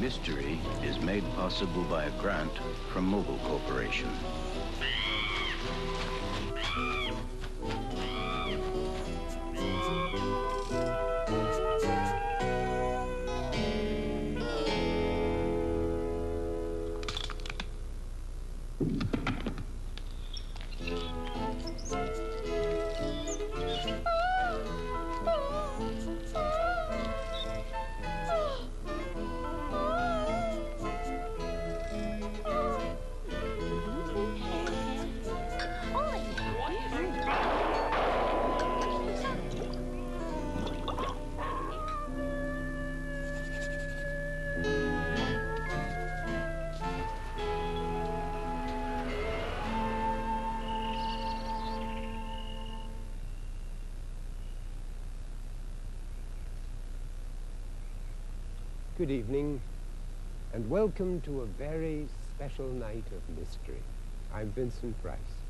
Mystery is made possible by a grant from Mobil Corporation. Good evening, and welcome to a very special night of mystery. I'm Vincent Price.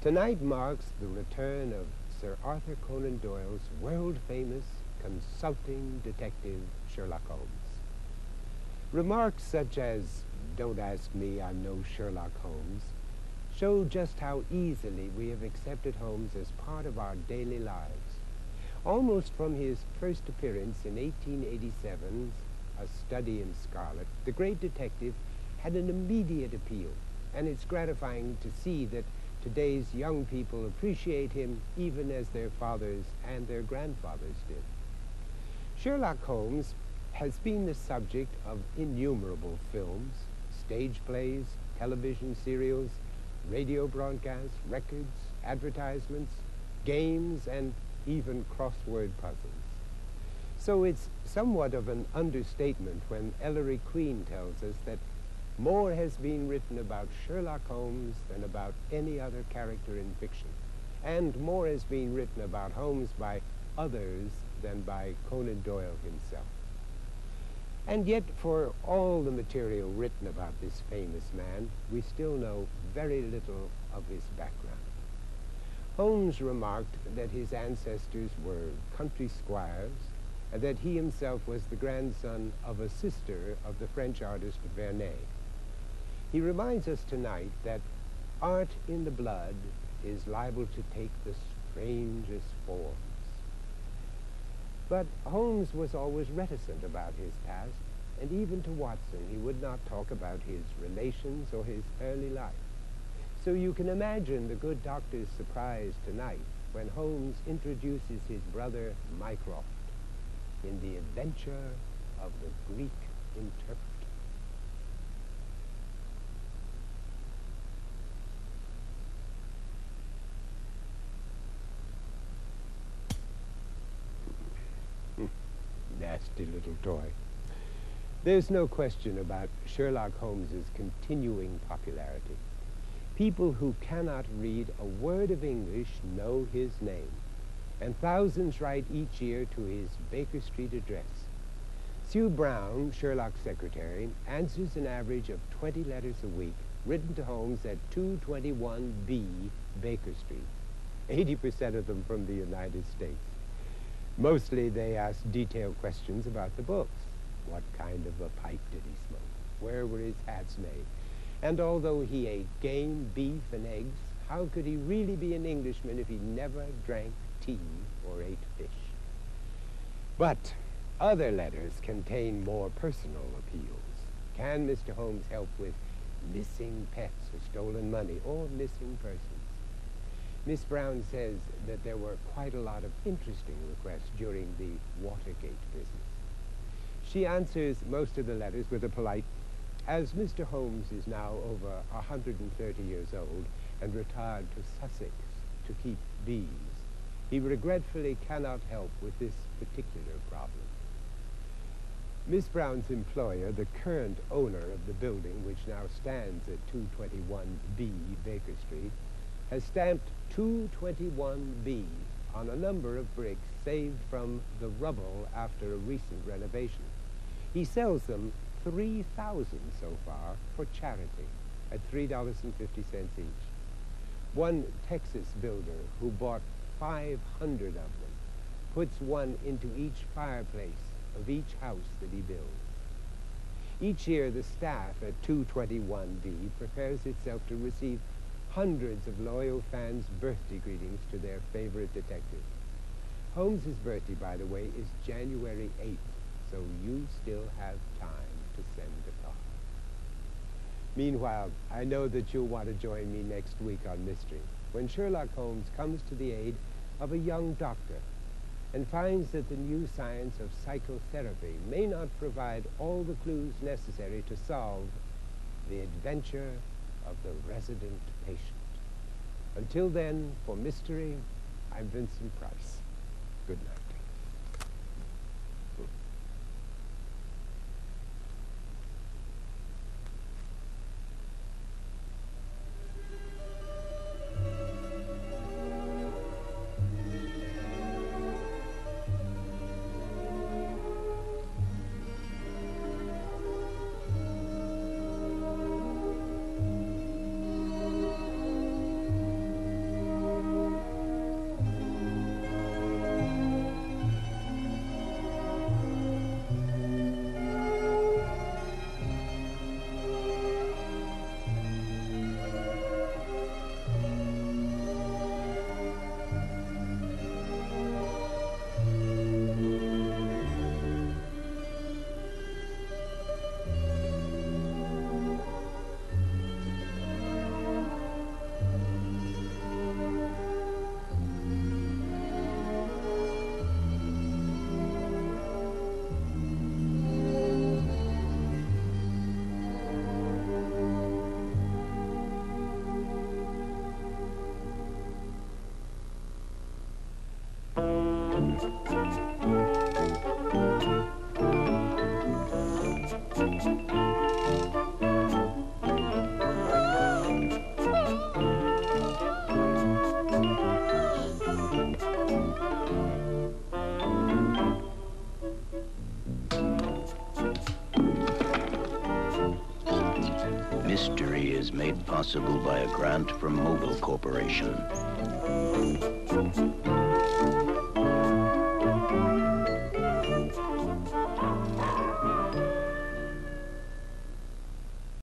Tonight marks the return of Sir Arthur Conan Doyle's world-famous consulting detective Sherlock Holmes. Remarks such as, don't ask me, I'm no Sherlock Holmes, show just how easily we have accepted Holmes as part of our daily lives. Almost from his first appearance in 1887's A Study in Scarlet, the great detective had an immediate appeal, and it's gratifying to see that today's young people appreciate him even as their fathers and their grandfathers did. Sherlock Holmes has been the subject of innumerable films, stage plays, television serials, radio broadcasts, records, advertisements, games, and even crossword puzzles. So it's somewhat of an understatement when Ellery Queen tells us that more has been written about Sherlock Holmes than about any other character in fiction. And more has been written about Holmes by others than by Conan Doyle himself. And yet, for all the material written about this famous man, we still know very little of his background. Holmes remarked that his ancestors were country squires, and that he himself was the grandson of a sister of the French artist Vernet. He reminds us tonight that art in the blood is liable to take the strangest forms. But Holmes was always reticent about his past, and even to Watson he would not talk about his relations or his early life. So you can imagine the good doctor's surprise tonight when Holmes introduces his brother Mycroft in The Adventure of the Greek Interpreter. Nasty little toy. There's no question about Sherlock Holmes's continuing popularity. People who cannot read a word of English know his name, and thousands write each year to his Baker Street address. Sue Brown, Sherlock's secretary, answers an average of 20 letters a week written to Holmes at 221B Baker Street, 80% of them from the United States. Mostly they ask detailed questions about the books. What kind of a pipe did he smoke? Where were his hats made? And although he ate game, beef, and eggs, how could he really be an Englishman if he never drank tea or ate fish? But other letters contain more personal appeals. Can Mr. Holmes help with missing pets or stolen money or missing persons? Miss Brown says that there were quite a lot of interesting requests during the Watergate business. She answers most of the letters with a polite, as Mr. Holmes is now over 130 years old and retired to Sussex to keep bees, he regretfully cannot help with this particular problem. Miss Brown's employer, the current owner of the building which now stands at 221B Baker Street, has stamped 221B on a number of bricks saved from the rubble after a recent renovation. He sells them 3,000 so far for charity at $3.50 each. One Texas builder who bought 500 of them puts one into each fireplace of each house that he builds. Each year, the staff at 221B prepares itself to receive hundreds of loyal fans' birthday greetings to their favorite detective. Holmes's birthday, by the way, is January 8th, so you still have time to send a card. Meanwhile, I know that you'll want to join me next week on Mystery, when Sherlock Holmes comes to the aid of a young doctor and finds that the new science of psychotherapy may not provide all the clues necessary to solve the adventure of the resident patient. Until then, for Mystery, I'm Vincent Price. Good night. Mystery is made possible by a grant from Mobil Corporation.